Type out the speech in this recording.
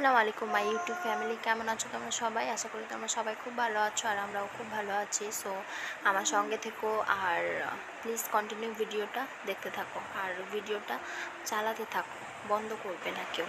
আসসালামু আলাইকুম my YouTube family কেমন আছো তোমরা সবাই? আশা করি তোমরা সবাই খুব ভালো আছো আর আমরাও খুব ভালো আছি। সো আমার সঙ্গে থেকো আর প্লিজ কন্টিনিউ ভিডিওটা দেখতে থাকো। আর ভিডিওটা চালাতে থাকো, বন্ধ করবে না কেউ।